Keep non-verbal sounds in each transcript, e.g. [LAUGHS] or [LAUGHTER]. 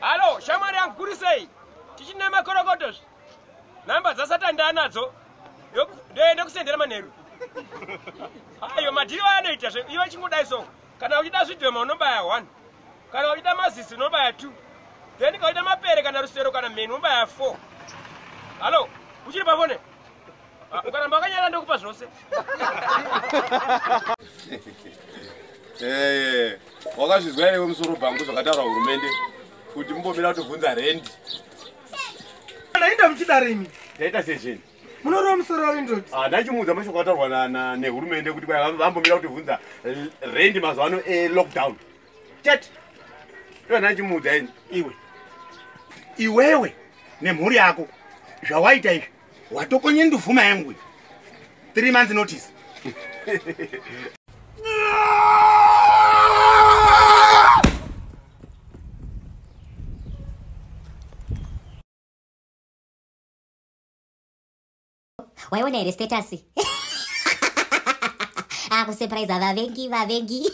halo shamwari yangu kurisei tichina makorokotos namba dzasata ndaanadzo ndoende kusendera manheru. Ayo madhiri anoita iwe chingodai so kana uchida zvidhema unobaya 1 kana uchida mazisi unobaya 2 then kauchida mapere kana rusero kana mheni unobaya 4 halo uchiri pafone ukaramba wakanyara ndokupa zvose [LAUGHS] wakazvizwa here wemusoro bhangu zvakataura hurumende kuti mumbomira kutobvunza rendi. Nainda muchida rimi taita sezveni? Munorova musoro wavindoti ndachimuudza mashoko ataurwa nehurumende kuti kwai vambomira kutobvunza rendi mazuva ano elockdown. Chete ivo ndachimuudza ini. Iwe. Iwewe nemhuri yako zvawaita izvi watokonye nduvhuma yangu three months notice [LAUGHS] waiona here statasi [LAUGHS] akusepuraiza vavengi vavengi.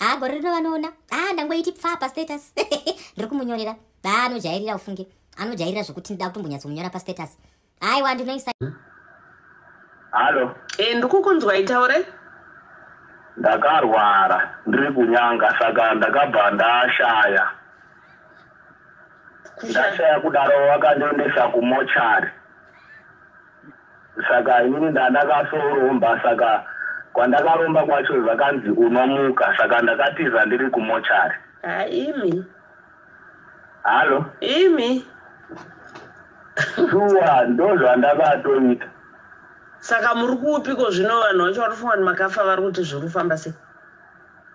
Ha [LAUGHS] gore rino vanoona? A ndangoiti pfa pastatus [LAUGHS] ndiri kumunyorera ha anojairira ufunge. Anojairira zvokuti ndida kutombonyatsomunyora pastatus aiwa ndinoisa halo. E ndikukunzwa itaure? Ndakarwara. Ndiri kunyanga saka ndakabva ndashaya. Ndashaya kudaro vakandiendesa kumochari saka inini ndandakasoromba saka kwandakaromba kwacho zvakanzi unomuka. Saka ndakatiza ndiri kumochari. Ha imi? Halo? Imi? Shuwa ndo zvandakatoita saka muri kuupiko zvino vanhu vacho vari kufunga kuti makafa vari kuti zviri kufamba sei?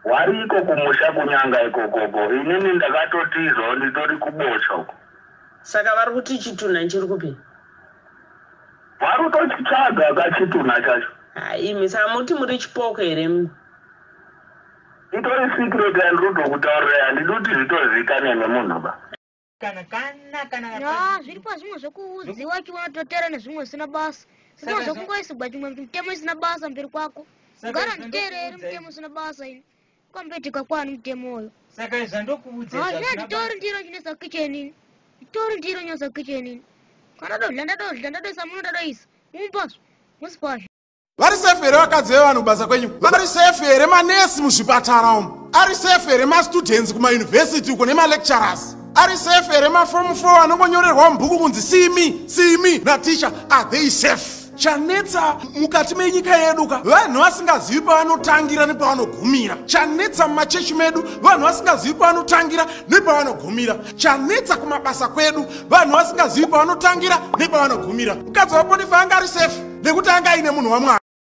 Wariko kumusha kunyanga ikokoko inini ndakatotizvawo nditori kubocha uko. Saka vari kuti chitunha chiri kupini vari kutochitsvaga kachitunha chacho. Ha imi saka muti muri chipoko here mi itori secret yandiri kutokutaurira handidi kuti zvitozivikane nemunhu ba. Ya zviripo zvimwe zvekuudziwa chiwanatotera nezvimwe zvisina basa. Zvimwe zvekungoisigwa chimwe mutemo isina basa mberi kwako. Gara nditeereri mutemo usina basa ini. Kwamboitika kwani mutemo uyo? Saka izva ndokuudza zvina nditori ndiro chinesa kichenini nditori ndiro nyosa kichenini kana dodla ndadodla ndadoisa muno ndadoisa mumupazvo musipazvo vari sefu here vakadzi vevanhu kubasa kwenyu? Vari sefu here manesi muzvipatara umu? Ari sefu here mastudents kumayunivhesiti uko nemalecturers? Ari sefu here mafomu 4 anongonyorerwa mubhuku kunzi simi simi naticha are they safe chanetsa mukati menyika yedu ka. Vanhu vasingazivi pavanotangira nepavanogumira. Chanetsa mumachechi medu vanhu vasingazivi pavanotangira nepavanogumira. Chanetsa kumabasa kwedu vanhu vasingazivi pavanotangira nepavanogumira. Mukadzi wapotifa anga ari sefu nekuti anga aine munhu wamwari